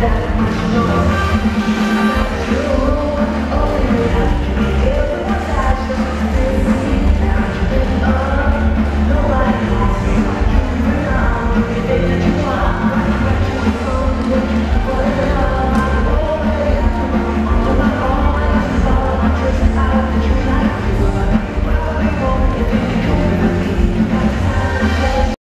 that